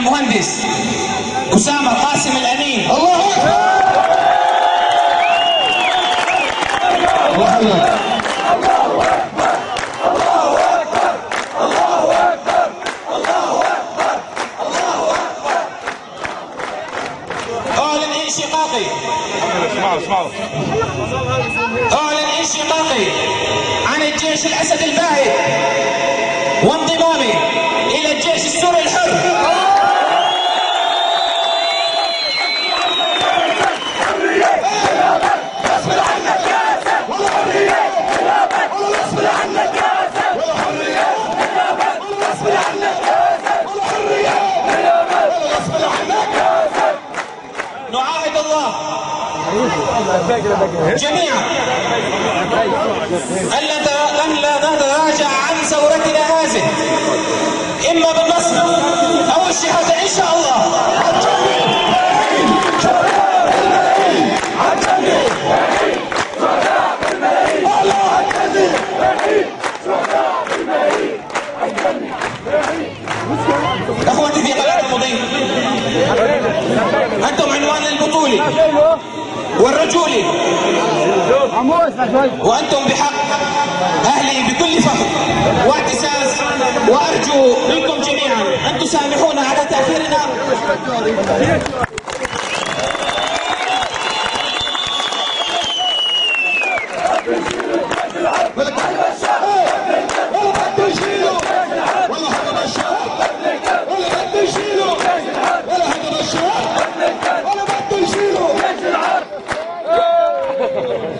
المهندس أسامة قاسم الأمين. الله أكبر. أعلن انشقاقي اسمعوا اسمعوا أعلن انشقاقي عن الجيش الأسد الباهت وانضمامي إلى الجيش السوري الحر. نعاهد الله. جميعا. أن لا نتراجع عن ثورتنا هذه. إما بالنصر أو الشهادة إن شاء الله. اخوتي في أنتم عنوان البطوله والرجولة. وأنتم بحق أهلي بكل فخر واعتزاز وأرجو منكم جميعا أن تسامحونا على تأخيرنا.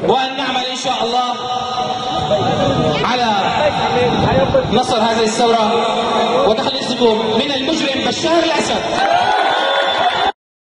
وأن نعمل إن شاء الله على نصر هذه الثورة وتخليصكم من المجرم بشار الأسد.